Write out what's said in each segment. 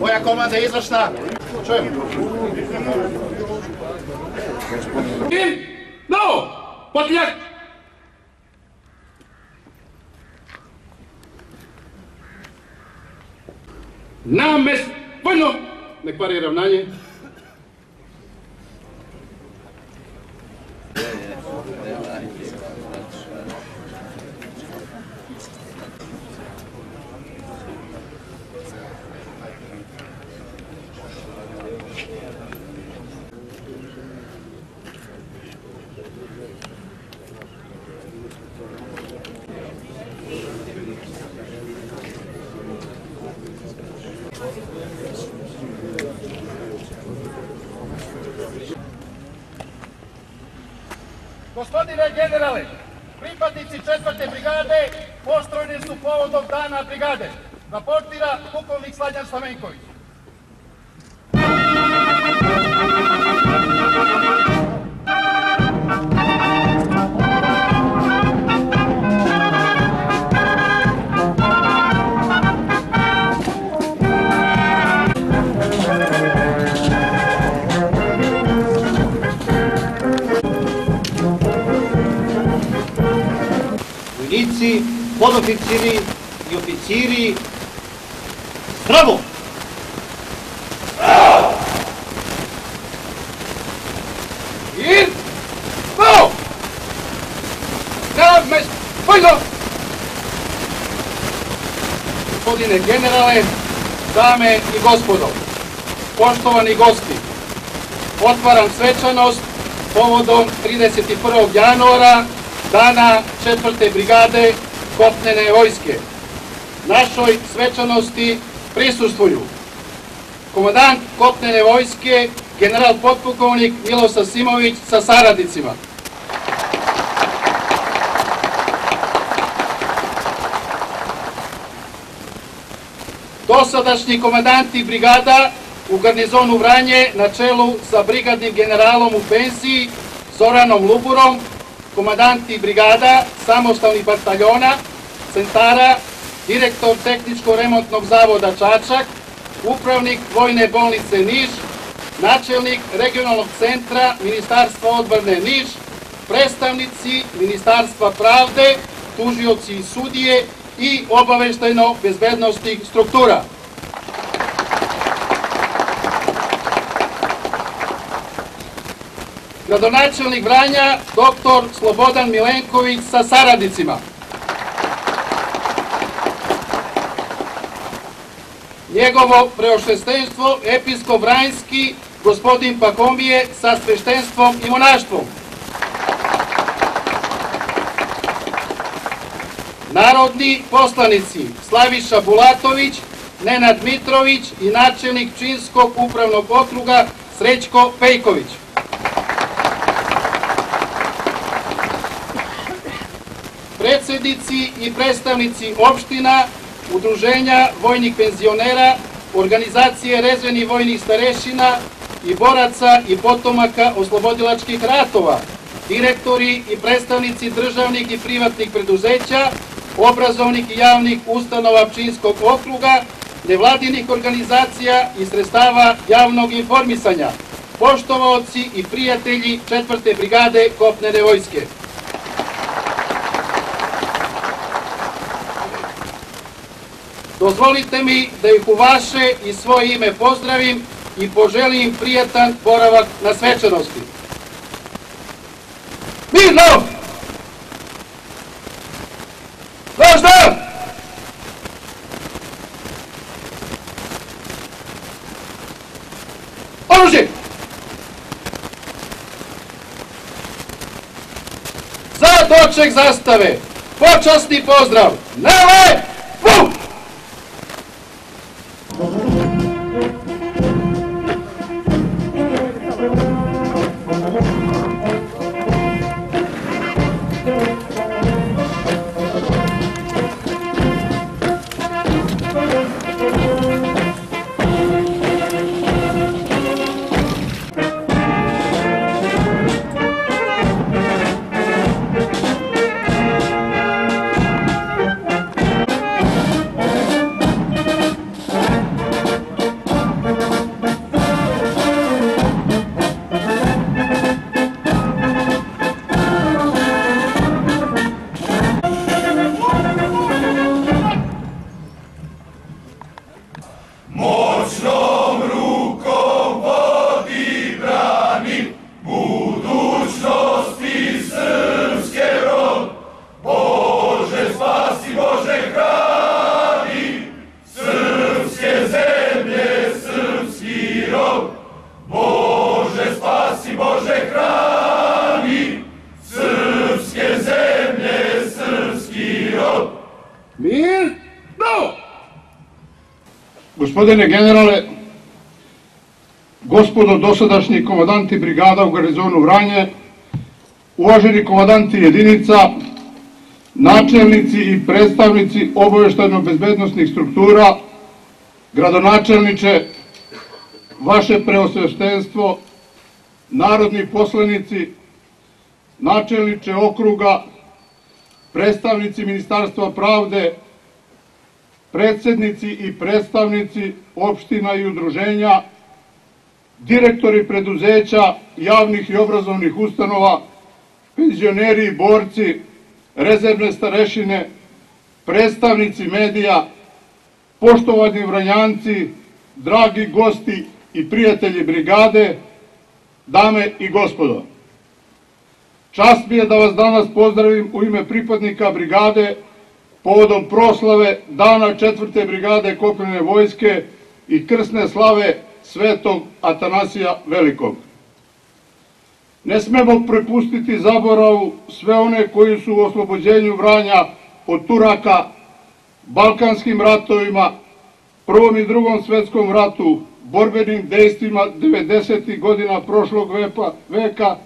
Moja komanda je izvršna. Čujem. No, podljak! Namest, vojno, nek pari ravnanje. Gospodine generale, pripadnici četvrte brigade postrojeni su povodom dana brigade. Raportira pukovnik Sladjan Slamenković. oficiri и офицери. Здраво! Здраво! И... Бо! Да, ме... Пойдо! Gospodine generale, dame i gospodo, poštovani gosti, otvaram svečanost povodom 31. januara dana 4. brigade kopnene vojske. Našoj svečanosti prisustvuju komandant kopnene vojske, general potpukovnik Milosa Simović sa saradnicima. Dosadašnji komandanti brigada u garnizonu Vranje na čelu sa brigadnim generalom u pensiji Zoranom Luburom, komandanti brigada, samostalnih bataljona, centara, direktor tehničko-remontnog zavoda Čačak, upravnik Vojne bolnice Niš, načelnik regionalnog centra Ministarstva odbrane Niš, predstavnici Ministarstva pravde, tužioci i sudije i obaveštajno-bezbednostnih struktura. Gradonačelnik Vranja, dr. Slobodan Milenković sa saradnicima. Njegovo preoštestenstvo, episkop Vranjski, gospodin Pakomije sa sveštenstvom i monaštvom. Narodni poslanici Slaviša Bulatović, Nenad Mitrović i načelnik Činskog upravnog okruga Srećko Pejković. Predsednici i predstavnici opština, udruženja vojnih penzionera, organizacije rezervnih vojnih starešina i boraca i potomaka oslobodilačkih ratova, direktori i predstavnici državnih i privatnih preduzeća, obrazovnih i javnih ustanova Pčinskog okruga, nevladinih organizacija i sredstava javnog informisanja, poštovaoci i prijatelji četvrte brigade kopnene vojske. Dozvolite mi da ih u vaše i svoje ime pozdravim i poželim prijatan boravak na svečanosti. Mirno! Doš dan! Oružje! Za doček zastave, počasni pozdrav, nele! Fuh! Bože spasi, Bože hrani, srpske zemlje, srpski rod. Mir, no! Gospodine generale, gospodo dosadašnji komadanti brigada u garnizonu Vranje, uvaženi komadanti jedinica, načelnici i predstavnici obaveštajno-bezbednostnih struktura, gradonačelniče, vaše preosveštenstvo, narodni poslanici, načelniče okruga, predstavnici Ministarstva pravde, predsednici i predstavnici opština i udruženja, direktori preduzeća, javnih i obrazovnih ustanova, penzioneri i borci, rezervne starešine, predstavnici medija, poštovani vranjanci, dragi gosti i prijatelji brigade, dame i gospodo. Čast mi je da vas danas pozdravim u ime pripadnika brigade povodom proslave Dana četvrte brigade kopljene vojske i krsne slave svetog Atanasija Velikog. Ne smemo prepustiti zaboravu sve one koji su u oslobođenju Vranja od Turaka, Balkanskim ratovima, Prvom i Drugom svetskom ratu, borbenim dejstvima 90. godina prošlog veka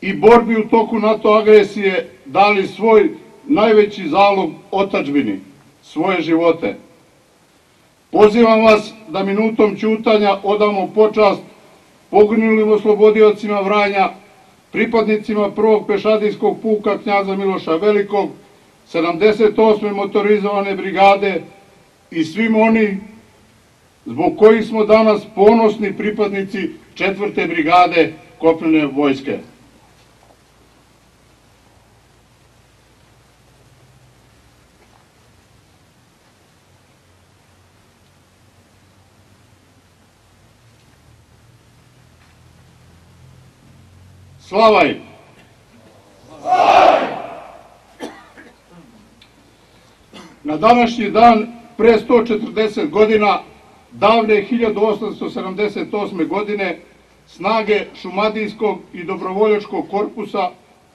i borbi u toku NATO agresije dali svoj najveći zalog otačbini, svoje živote. Pozivam vas da minutom ćutanja odamo počast poginulim oslobodiocima Vranja, pripadnicima prvog pešadijskog puka knjaza Miloša Velikog, 78. motorizovane brigade i svim oni zbog kojih smo danas ponosni pripadnici četvrte brigade kopljene vojske. Slavaj! Na današnji dan, pre 140 godina, davne 1878. godine, snage Šumadijskog i Dobrovoljačkog korpusa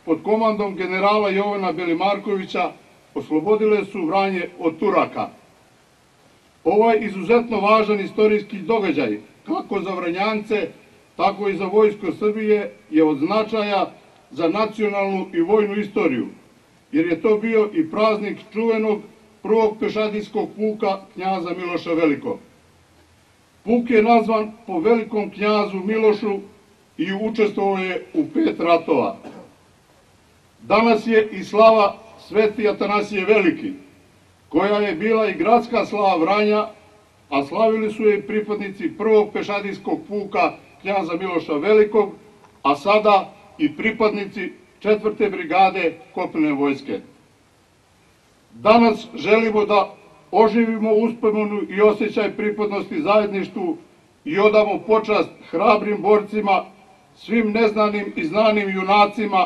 pod komandom generala Jovana Belimarkovića oslobodile su Vranje od Turaka. Ovaj izuzetno važan istorijski događaj, kako za Vranjance, tako i za vojsko Srbije, je od značaja za nacionalnu i vojnu istoriju, jer je to bio i praznik čuvenog prvog pešadijskog puka knjaza Miloša Velikog. Puk je nazvan po velikom knjazu Milošu i učestvovao je u pet ratova. Danas je i slava Sveti Atanasije Veliki, koja je bila i gradska slava Vranja, a slavili su je pripadnici prvog pešadijskog puka knjaza Miloša Velikog, a sada i pripadnici četvrte brigade kopne vojske. Danas želimo da oživimo uspomenu i osjećaj pripadnosti zajedništvu i odamo počast hrabrim borcima, svim neznanim i znanim junacima,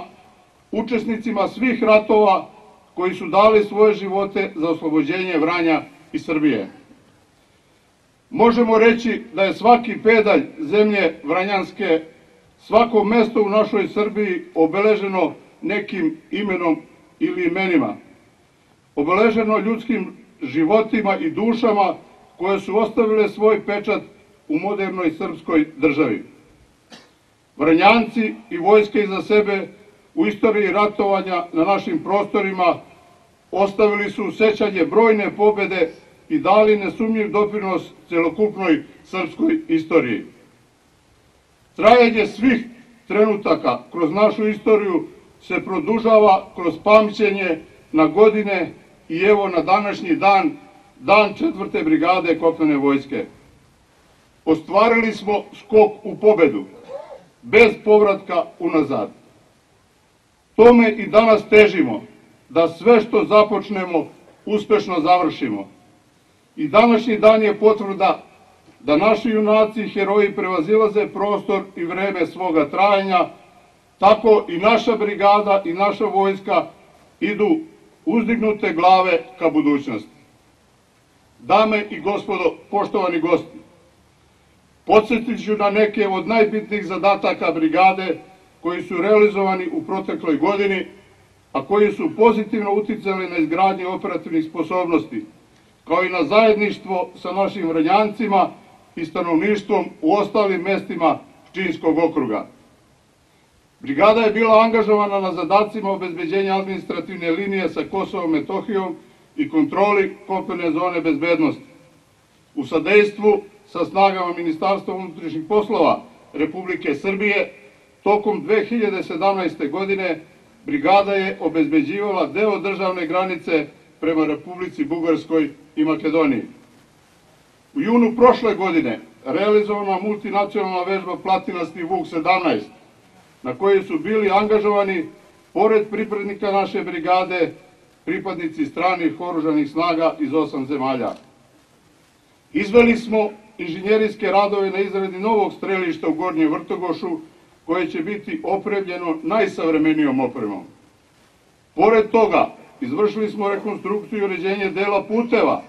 učesnicima svih ratova koji su dali svoje živote za oslobođenje Vranja i Srbije. Možemo reći da je svaki pedalj zemlje Vranjanske, svako mesto u našoj Srbiji obeleženo nekim imenom ili imenima. Obeleženo ljudskim životima i dušama koje su ostavile svoj pečat u modernoj srpskoj državi. Vranjanci i vojske iza sebe u istoriji ratovanja na našim prostorima ostavili su sećanje brojne pobede i dali nesumnjiv doprinos celokupnoj srpskoj istoriji. Trajanje svih trenutaka kroz našu istoriju se produžava kroz pamćenje na godine i evo na današnji dan, dan četvrte brigade kopnene vojske. Ostvarili smo skok u pobedu, bez povratka unazad. Tome i danas težimo, da sve što započnemo uspešno završimo. I današnji dan je potvrda da naši junaci i heroji prevazilaze prostor i vreme svoga trajanja, tako i naša brigada i naša vojska idu uzdignute glave ka budućnosti. Dame i gospodo, poštovani gosti, podsjetit ću na neke od najbitnijih zadataka brigade koji su realizovani u protekloj godini, a koji su pozitivno uticali na izgradnje operativnih sposobnosti, kao i na zajedništvo sa našim vrnjancima i stanovništvom u ostalim mestima Pčinskog okruga. Brigada je bila angažovana na zadacima obezbeđenja administrativne linije sa Kosovom Metohijom i kontroli kopene zone bezbednosti. U sadejstvu sa snagama Ministarstva unutrašnjih poslova Republike Srbije tokom 2017. godine brigada je obezbeđivala deo državne granice prema Republici Bugarskoj i Makedoniji. U junu prošle godine realizovana multinacionalna vežba Platinasti Vuk 17, na kojoj su bili angažovani, pored pripadnika naše brigade, pripadnici stranih oružanih snaga iz osam zemalja. Izveli smo inženjerijske radove na izradi novog strelišta u Gornjoj Vrtogošu, koje će biti opremljeno najsavremenijom opremom. Pored toga, izvršili smo rekonstrukciju i uređenje dela puteva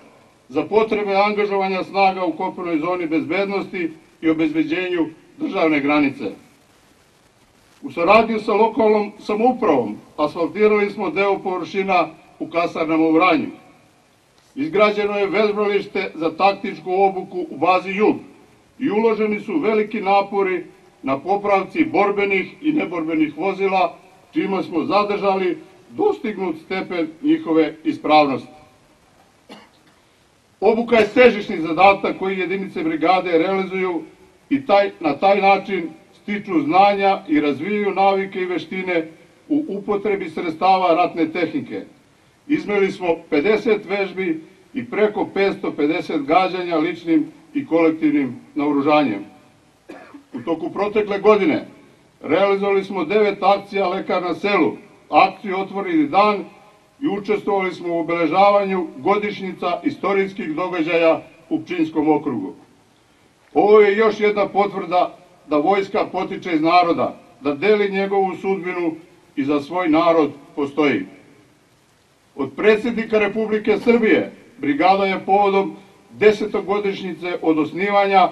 za potrebe angažovanja snaga u kopenoj zoni bezbednosti i obezbeđenju državne granice. U saradnju sa lokalnom samoupravom asfaltirali smo deo površina u kasarnama u Vranju. Izgrađeno je vežbalište za taktičku obuku u bazi Jug i uloženi su veliki napori na popravci borbenih i neborbenih vozila, čime smo zadržali dostignut stepen njihove ispravnosti. Obuka je težišni zadatak koji jedinice brigade realizuju i taj, na taj način stiču znanja i razvijaju navike i veštine u upotrebi sredstava ratne tehnike. Izmeli smo 50 vežbi i preko 550 gađanja ličnim i kolektivnim naoružanjem. U toku protekle godine realizovali smo devet akcija Lekar na selu, akciju Otvoreni dan i učestvovali smo u obeležavanju godišnjica istorijskih događaja u Pčinskom okrugu. Ovo je još jedna potvrda da vojska potiče iz naroda, da deli njegovu sudbinu i za svoj narod postoji. Od predsjednika Republike Srbije brigada je povodom desetogodišnjice od osnivanja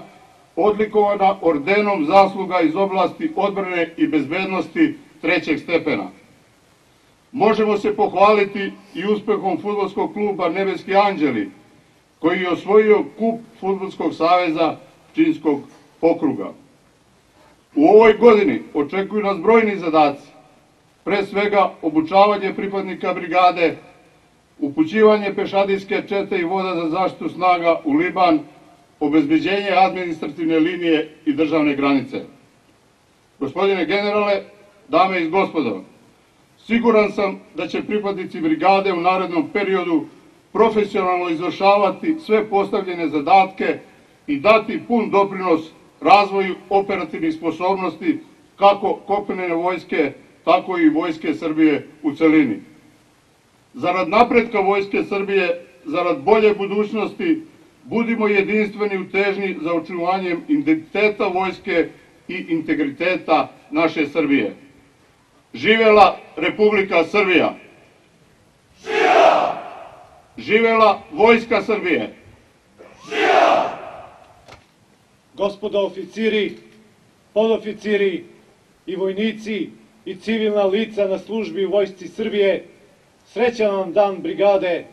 odlikovana ordenom zasluga iz oblasti odbrane i bezbednosti trećeg stepena. Možemo se pohvaliti i uspehom futbolskog kluba Nebeski anđeli, koji je osvojio kup Futbolskog saveza Činskog okruga. U ovoj godini očekuju nas brojni zadaci, pre svega obučavanje pripadnika brigade, upućivanje pešadijske čete i voda za zaštitu snaga u Liban, obezbeđenje administrativne linije i državne granice. Gospodine generale, dame i gospodo, siguran sam da će pripadnici brigade u narednom periodu profesionalno izvršavati sve postavljene zadatke i dati pun doprinos razvoju operativnih sposobnosti kako kopnene vojske, tako i vojske Srbije u celini. Zarad napretka vojske Srbije, zarad bolje budućnosti, budimo jedinstveni u težnji za očuvanjem identiteta vojske i integriteta naše Srbije. Živela Republika Srbija! Živela! Živela Vojska Srbije! Gospoda oficiri, podoficiri i vojnici i civilna lica na službi Vojsci Srbije, srećan vam dan brigade,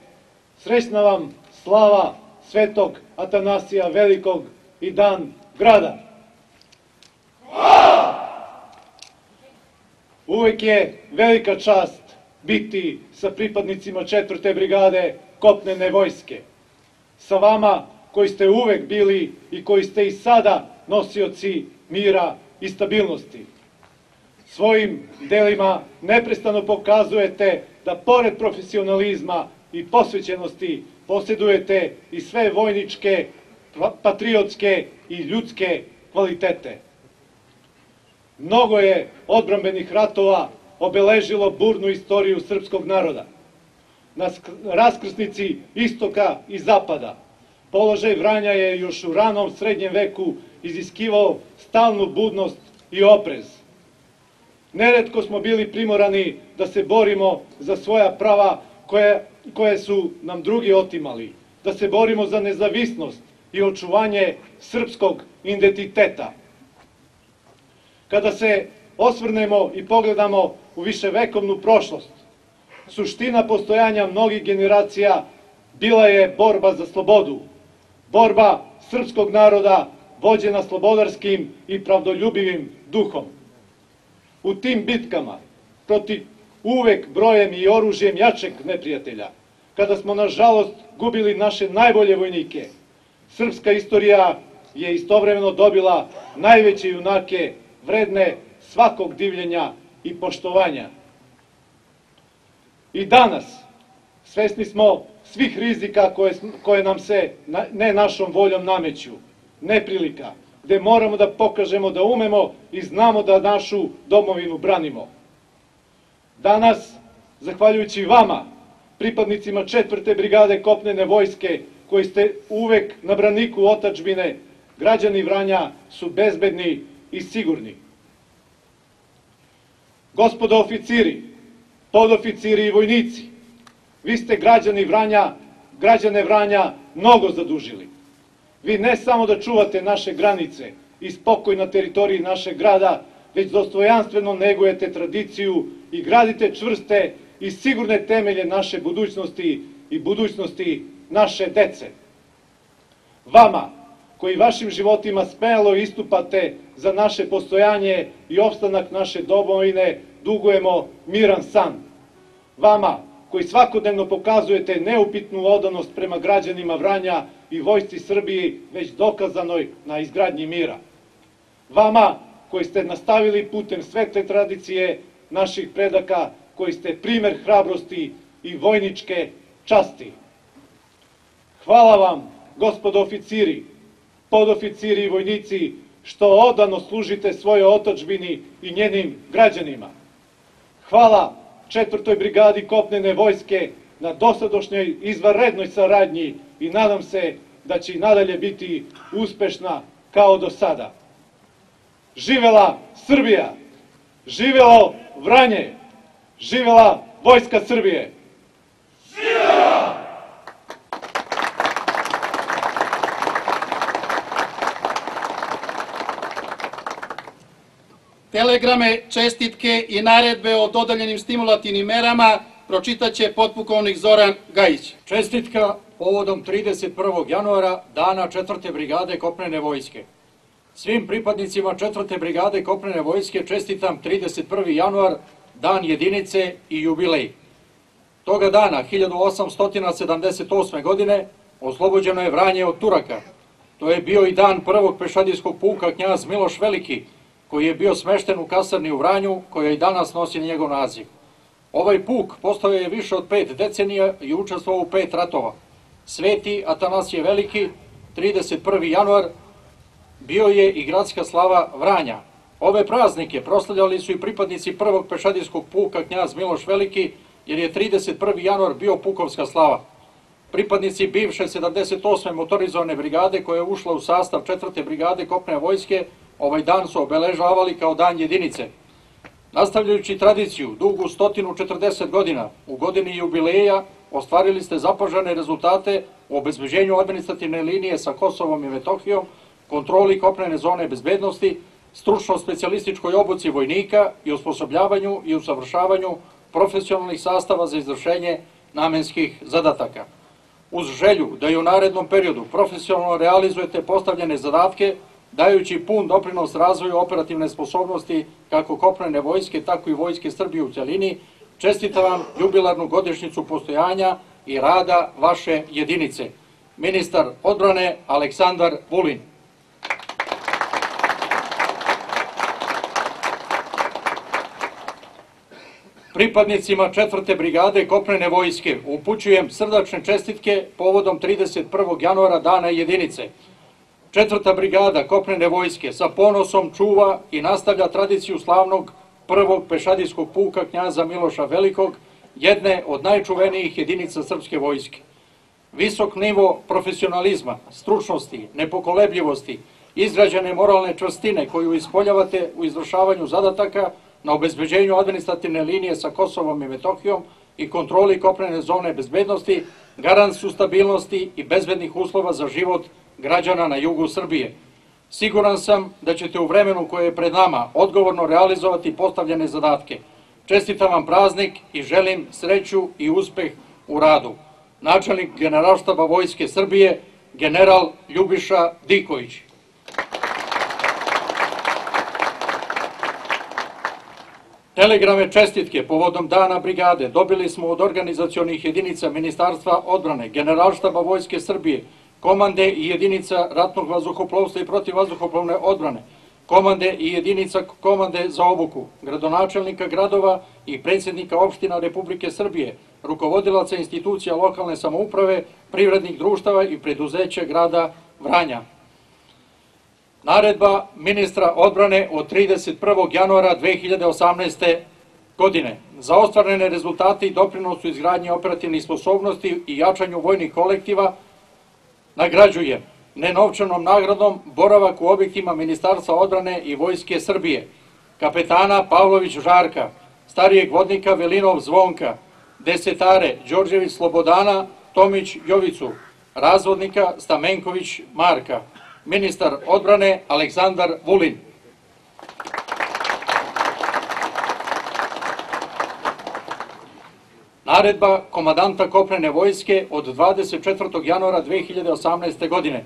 srećna vam slava svetog Atanasija Velikog i dan grada. Uvek je velika čast biti sa pripadnicima četvrte brigade kopnene vojske. Sa vama koji ste uvek bili i koji ste i sada nosioci mira i stabilnosti. Svojim delima neprestano pokazujete da pored profesionalizma i posvećenosti posjedujete i sve vojničke, patriotske i ljudske kvalitete. Mnogo je odbrambenih ratova obeležilo burnu istoriju srpskog naroda. Na raskrsnici istoka i zapada položaj Vranja je još u ranom srednjem veku iziskivao stalnu budnost i oprez. Neretko smo bili primorani da se borimo za svoja prava koje, koje su nam drugi otimali, da se borimo za nezavisnost i očuvanje srpskog identiteta. Kada se osvrnemo i pogledamo u viševekovnu prošlost, suština postojanja mnogih generacija bila je borba za slobodu, borba srpskog naroda vođena slobodarskim i pravdoljubivim duhom. U tim bitkama protiv uvek brojem i oružjem jačeg neprijatelja, kada smo nažalost gubili naše najbolje vojnike, srpska istorija je istovremeno dobila najveće junake vredne svakog divljenja i poštovanja. I danas svesni smo svih rizika koje, koje nam se ne našom voljom nameću, neprilika, gde moramo da pokažemo da umemo i znamo da našu domovinu branimo. Danas, zahvaljujući vama, pripadnicima četvrte brigade kopnene vojske, koji ste uvek na braniku otačbine, građani Vranja su bezbedni i sigurni. Gospodo oficiri, podoficiri i vojnici, vi ste građani Vranja, građane Vranja mnogo zadužili. Vi ne samo da čuvate naše granice i spokoj na teritoriji našeg grada, već dostojanstveno negujete tradiciju i gradite čvrste i sigurne temelje naše budućnosti i budućnosti naše dece. Vama, koji vašim životima smelo istupate za naše postojanje i opstanak naše domovine, dugujemo miran san. Vama, koji svakodnevno pokazujete neupitnu odanost prema građanima Vranja i vojsci Srbiji, već dokazanoj na izgradnji mira. Vama, koji ste nastavili putem svetle tradicije naših predaka, koji ste primer hrabrosti i vojničke časti. Hvala vam, gospodo oficiri, podoficiri i vojnici, što odano služite svoje otočbini i njenim građanima. Hvala četvrtoj brigadi kopnene vojske na dosadošnjoj izvarednoj saradnji i nadam se da će i nadalje biti uspešna kao do sada. Živela Srbija! Živelo Vranje! Živela Vojska Srbije! Telegrame, čestitke i naredbe o dodaljenim stimulativnim merama pročitaće potpukovnik Zoran Gajić. Čestitka povodom 31. januara, dana 4. brigade Kopnene vojske. Svim pripadnicima 4. brigade Kopnene vojske čestitam 31. januar, dan jedinice i jubilej. Toga dana, 1878. godine, oslobođeno je Vranje od Turaka. To je bio i dan prvog pešadijskog puka knjaz Miloš Veliki, koji je bio smešten u kasarni u Vranju, koja i danas nosi njegov naziv. Ovaj puk postao je više od pet decenija i učestvovao u pet ratova. Sveti Atanasije Veliki, 31. januar, bio je i gradska slava Vranja. Ove praznike proslavljali su i pripadnici prvog pešadijskog puka knjaz Miloš Veliki, jer je 31. januar bio pukovska slava. Pripadnici bivše 78. motorizovane brigade koja je ušla u sastav 4. brigade kopne vojske ovaj dan su obeležavali kao dan jedinice. Nastavljajući tradiciju dugu 140 godina, u godini jubileja ostvarili ste zapažane rezultate u obezbeđenju administrativne linije sa Kosovom i Metohijom, kontroli kopnene zone bezbednosti, stručno-specialističkoj obuci vojnika i osposobljavanju i usavršavanju profesionalnih sastava za izvršenje namenskih zadataka. Uz želju da i u narednom periodu profesionalno realizujete postavljene zadatke, dajući pun doprinos razvoju operativne sposobnosti kako kopnene vojske, tako i vojske Srbije u celini, čestita vam jubilarnu godišnjicu postojanja i rada vaše jedinice. Ministar odbrane Aleksandar Vulin. Pripadnicima četvrte brigade kopnene vojske upućujem srdačne čestitke povodom 31. januara dana jedinice. Četvrta brigada kopnene vojske sa ponosom čuva i nastavlja tradiciju slavnog prvog pešadijskog puka knjaza Miloša Velikog, jedne od najčuvenijih jedinica srpske vojske. Visok nivo profesionalizma, stručnosti, nepokolebljivosti, izgrađene moralne čvrstine koju ispoljavate u izvršavanju zadataka na obezbeđenju administrativne linije sa Kosovom i Metohijom i kontroli kopnene zone bezbednosti, garant su stabilnosti i bezbednih uslova za život građana na jugu Srbije. Siguran sam da ćete u vremenu koje je pred nama odgovorno realizovati postavljene zadatke. Čestitam vam praznik i želim sreću i uspeh u radu. načelnik generalštaba Vojske Srbije, general Ljubiša Diković. Telegrame čestitke povodom dana brigade dobili smo od organizacionih jedinica Ministarstva odbrane, Generalštaba Vojske Srbije, komande i jedinica ratnog vazduhoplovstva i protivvazduhoplovne odbrane, komande i jedinica komande za obuku, gradonačelnika gradova i predsjednika opština Republike Srbije, rukovodilaca institucija lokalne samouprave, privrednih društava i preduzeća grada Vranja. Naredba ministra odbrane od 31. januara 2018. godine za ostvarene rezultate i doprinosu izgradnje operativnih sposobnosti i jačanju vojnih kolektiva nagrađuje nenovčanom nagradom boravak u objektima Ministarstva odbrane i Vojske Srbije, kapetana Pavlović Žarka, starijeg vodnika Velinov Zvonka, desetare Đorđević Slobodana, Tomić Jovicu, razvodnika Stamenković Marka, ministar odbrane Aleksandar Vulin. Naredba komadanta Kopnene vojske od 24. januara 2018. godine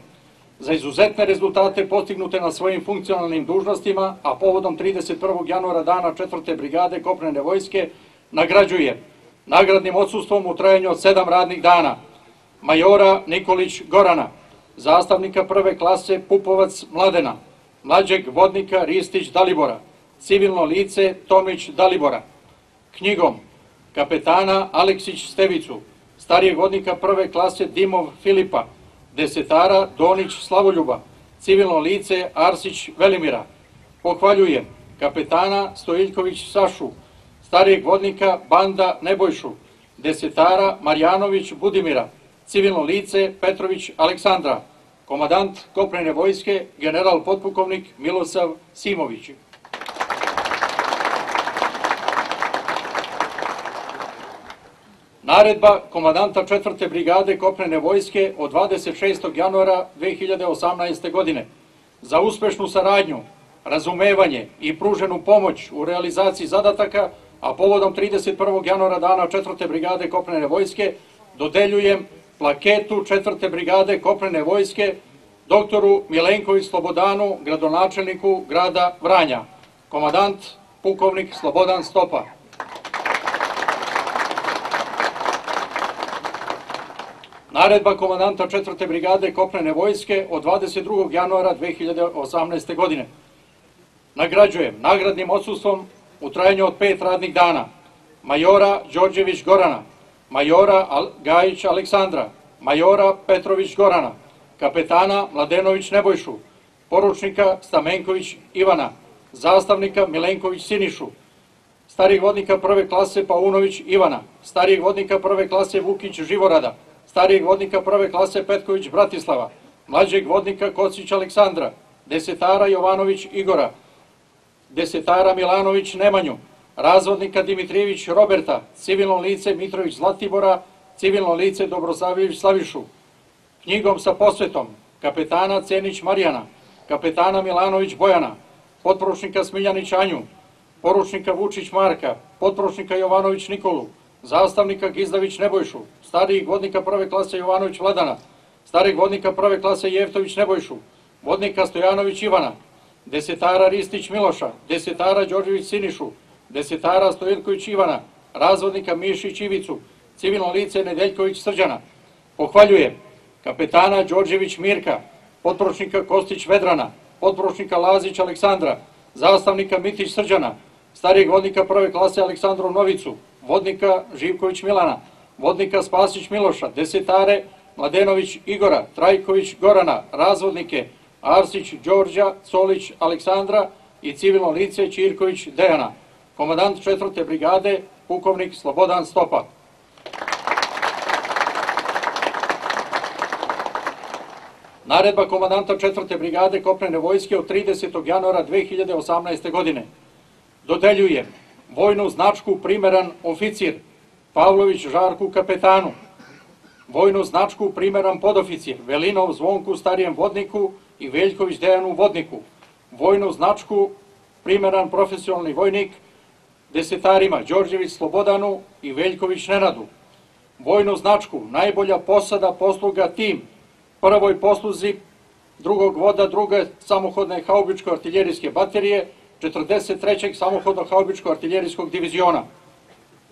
za izuzetne rezultate postignute na svojim funkcionalnim dužnostima, a povodom 31. januara dana 4. brigade Kopnene vojske nagrađuje nagradnim odsustvom u trajanju od 7 radnih dana majora Nikolić Gorana, zastavnika prve klase Pupovac Mladena, mlađeg vodnika Ristić Dalibora, civilno lice Tomić Dalibora, knjigom kapetana Aleksić Stevicu, starijeg vodnika prve klase Dimov Filipa, desetara Donić Slavoljuba, civilno lice Arsić Velimira. Pohvaljujem kapetana Stojiljković Sašu, starijeg vodnika Banda Nebojšu, desetara Marjanović Budimira, civilno lice Petrović Aleksandra, komadant Koprene vojske, general potpukovnik Milosav Simović. Naredba komadanta 4. brigade Koprene vojske od 26. januara 2018. godine za uspešnu saradnju, razumevanje i pruženu pomoć u realizaciji zadataka, a povodom 31. januara dana 4. brigade Koprene vojske dodeljujem plaketu 4. brigade Koprene vojske doktoru Milenković Slobodanu, gradonačelniku grada Vranja, komadant pukovnik Slobodan Stopa. Naredba komandanta 4. brigade Kopnene vojske od 22. januara 2018. godine. Nagrađujem nagradnim odsustvom u trajanju od pet radnih dana majora Đorđević Gorana, majora Gajić Aleksandra, majora Petrović Gorana, kapetana Mladenović Nebojšu, poručnika Stamenković Ivana, zastavnika Milenković Sinišu, starijeg vodnika prve klase Paunović Ivana, starijeg vodnika prve klase Vukić Živorada, starijeg vodnika prve klase Petković Bratislava, mlađeg vodnika Kocić Aleksandra, desetara Jovanović Igora, desetara Milanović Nemanju, razvodnika Dimitrijević Roberta, civilno lice Mitrović Zlatibora, civilno lice Dobrosavljević Slavišu, knjigom sa posvetom kapetana Cenić Marijana, kapetana Milanović Bojana, potporučnika Smiljanić Anju, poručnika Vučić Marka, potporučnika Jovanović Nikolu, zastavnika Gizdavić Nebojšu, starijih vodnika prve klase Jovanović Vladana, starijih vodnika prve klase Jeftović Nebojšu, vodnika Stojanović Ivana, desetara Ristić Miloša, desetara Đorđević Sinišu, desetara Stojenković Ivana, razvodnika Mišić Ivicu, civilno lice Nedeljković Srđana. Pohvaljujem kapetana Đorđević Mirka, potporučnika Kostić Vedrana, potporučnika Lazić Aleksandra, zastavnika Mitić Srđana, starijeg vodnika prve klase Aleksandru Novicu, vodnika Živković Milana, vodnika Spasić Miloša, desetare Mladenović Igora, Trajković Gorana, razvodnike Arsić Đorđa, Solić Aleksandra i civilno lice Čirković Dejana, komadant četvrte brigade, pukovnik Slobodan Stopa. Naredba komandanta četvrte brigade Kopnene vojske od 30. januara 2018. godine dodeljuje vojnu značku primeran oficir Pavlović Žarku kapetanu, vojnu značku primeran podoficir Velinov Zvonku starijem vodniku i Veljković Dejanu vodniku, vojnu značku primeran profesionalni vojnik desetarima Đorđević Slobodanu i Veljković Nenadu, vojnu značku najbolja posada posluga tim prvoj posluzi drugog voda druge samohodne haubičko-artiljerijske baterije 43. samohodno-haubičko-artiljerijskog diviziona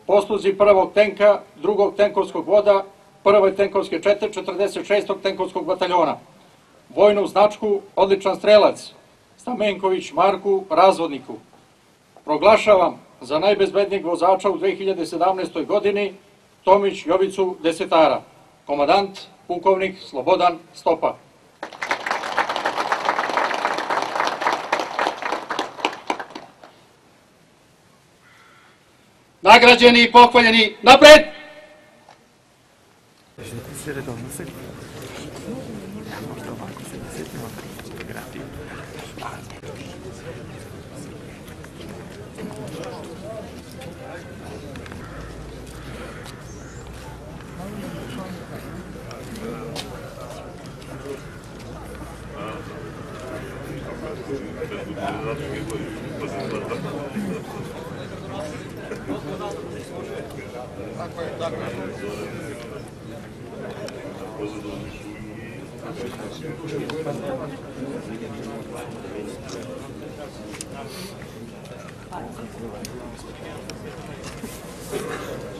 posluzi prvog tenka, drugog tenkovskog voda, prve tenkovske čete 46. tenkovskog bataljona. Vojnu značku odličan strelac, Stamenković Marku, razvodniku. Proglašavam za najbezbednijeg vozača u 2017. godini Tomić Jovicu Desetara, komadant, pukovnik Slobodan Stopa. Nagrađeni i pohvaljeni, napred! Napred!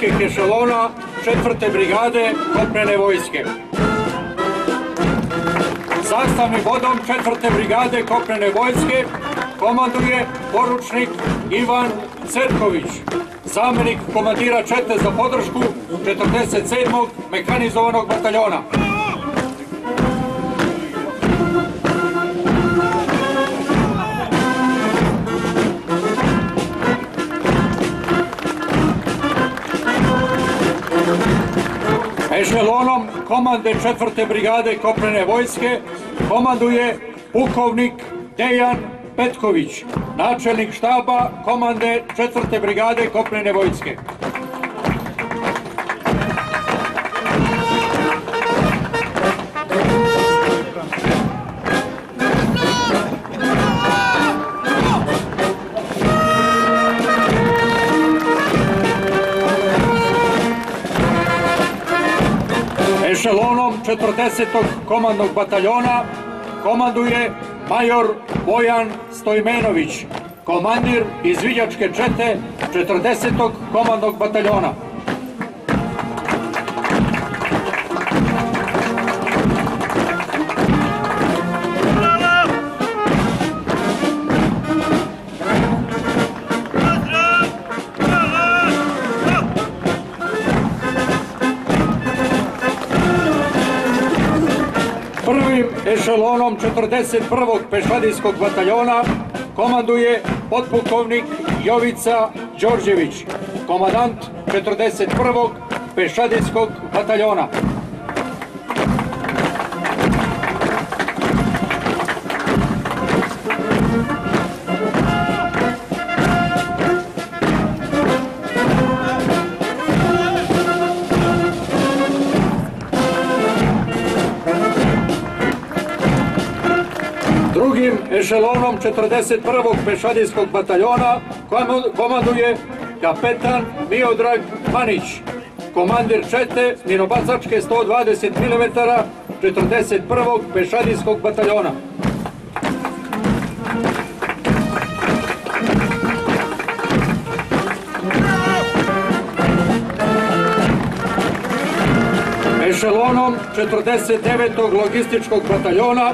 pešadijskih ešelona četvrte brigade kopnene vojske. Sastavnim vodom četvrte brigade kopnene vojske komanduje poručnik Ivan Cerković, zamenik komandira čete za podršku 47. mehanizovanog bataljona. Ešelonom komande četvrte brigade kopnene vojske komanduje pukovnik Dejan Petković, načelnik štaba komande četvrte brigade kopnene vojske. 40. komandnog bataljona komanduje major Bojan Stojmenović, komandir izviđačke čete 40. komandnog bataljona. Ešelonom 41. pešadijskog bataljona komanduje potpukovnik Jovica Đorđević, komadant 41. pešadijskog bataljona. Ešelonom 41. pešadijskog bataljona komanduje kapetan Miodrag Manić, komandir čete minobacačke 120 mm 41. pešadijskog bataljona. Ešelonom 49. logističkog bataljona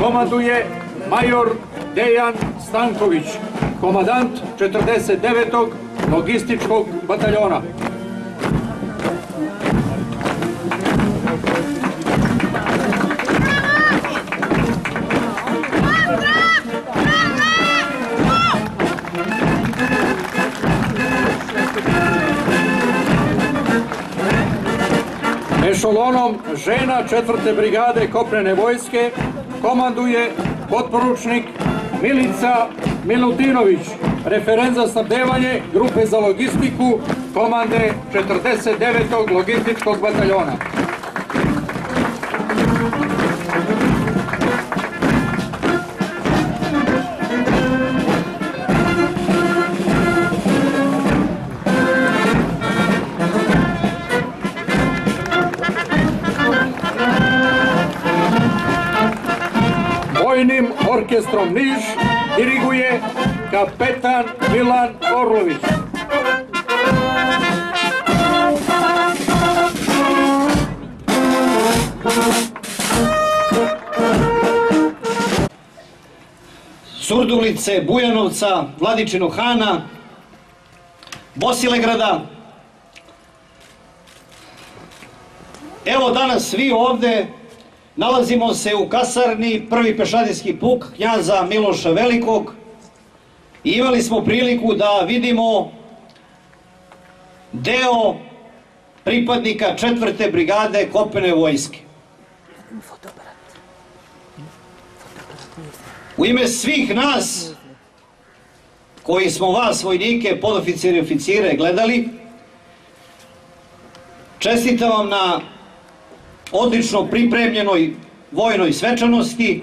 komanduje major Dejan Stanković, komadant 49. logističkog bataljona. Ešolonom žena četvrte brigade kopnene vojske komanduje potporučnik Milica Milutinović, referent za snabdevanje grupe za logistiku komande 49. logističkog bataljona. Orkestrom Niš diriguje kapetan Milan Orlović. Surdulice, Bujanovca, Vladičinog Hana, Bosilegrada. Evo danas svi ovde nalazimo se u kasarni prvi pešadijski puk knjaza Miloša Velikog i imali smo priliku da vidimo deo pripadnika četvrte brigade kopene vojske. U ime svih nas koji smo vas, vojnike, podoficire i oficire, gledali, čestitam vam na odlično pripremljenoj vojnoj svečanosti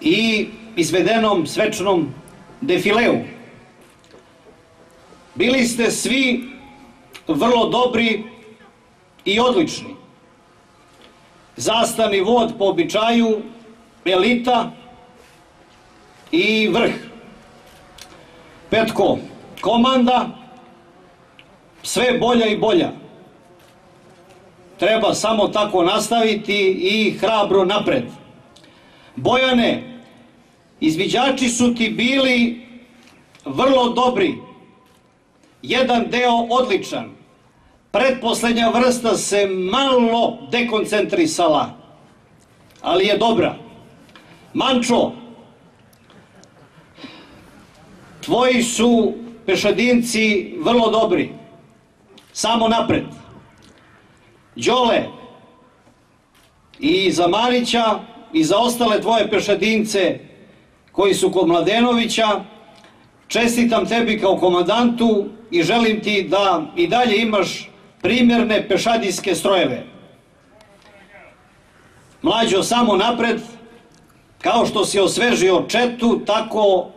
i izvedenom svečanom defileu. Bili ste svi vrlo dobri i odlični. Zastavni vod po običaju, elita i vrh. Petko, komanda, sve bolja i bolja. Treba samo tako nastaviti i hrabro napred. Bojane, izviđači su ti bili vrlo dobri. Jedan deo odličan. Predposlednja vrsta se malo dekoncentrisala, ali je dobra. Mančo, tvoji su pešadinci vrlo dobri. Samo napred. Đole, i za Marića i za ostale tvoje pešadince koji su kod Mladenovića, čestitam tebi kao komandantu i želim ti da i dalje imaš primjerne pešadijske strojeve. Mlađo, samo napred, kao što si osvežio četu, tako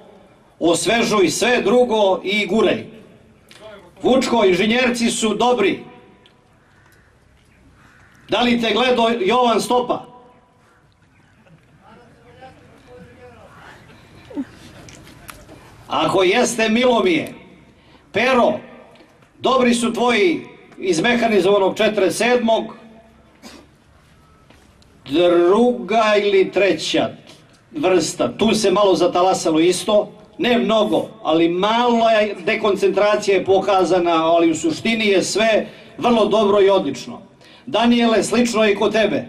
osvežuj sve drugo i guraj. Vučko, inženjerci su dobri. Da li te gledao Jovan Stopa? Ako jeste, milo mi je. Pero, dobri su tvoji iz mehanizovanog 47. Druga ili treća vrsta, tu se malo zatalasalo isto, ne mnogo, ali malo je dekoncentracija je pokazana, ali u suštini je sve vrlo dobro i odlično. Daniele, slično i kod tebe.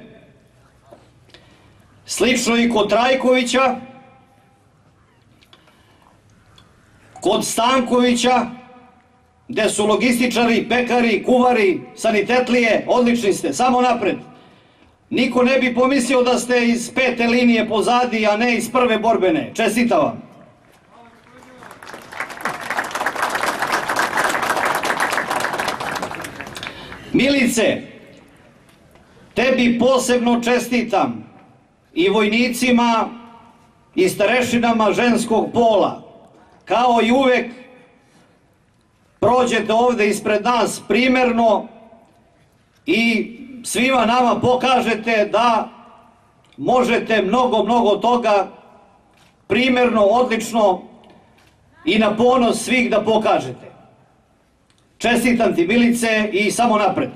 Slično i kod Trajkovića, kod Stankovića, gde su logističari, pekari, kuvari, sanitetlije, odlični ste, samo napred. Niko ne bi pomislio da ste iz pete linije pozadi, a ne iz prve borbene. Čestita vam. Milice, tebi posebno čestitam i vojnicima i starešinama ženskog pola. Kao i uvek prođete ovde ispred nas primerno i svima nama pokažete da možete mnogo, mnogo toga primerno, odlično i na ponos svih da pokažete. Čestitam ti Milice i samo napred.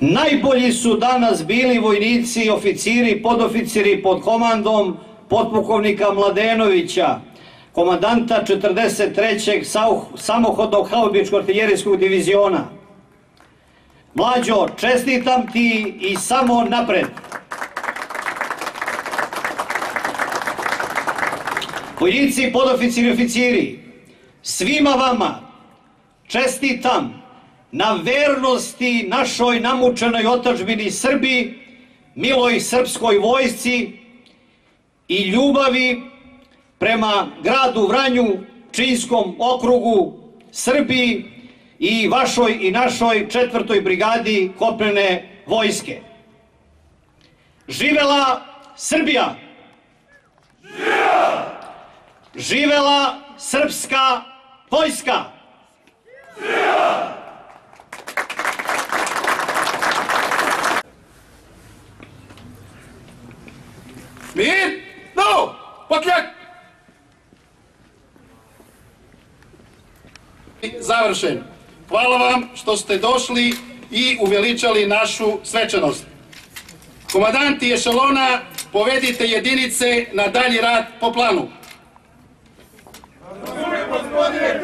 Najbolji su danas bili vojnici, oficiri, podoficiri pod komandom potpukovnika Mladenovića, komandanta 43. samohodnog haubičko artiljerijskog diviziona. Mlađo, čestitam ti i samo napred. Vojnici, podoficiri oficiri, svima vama čestitam na vernosti našoj namučenoj otačbini Srbi, miloj srpskoj vojsci i ljubavi prema gradu Vranju, Činskom okrugu, Srbiji i vašoj i našoj četvrtoj brigadi kopnene vojske. Živela Srbija! Živela! Živela srpska vojska! Mir? No! Potljak! Završen. Hvala vam što ste došli i uveličali našu svečanost. Komadanti ešelona, povedite jedinice na dalji rad po planu. Dobro, gospodine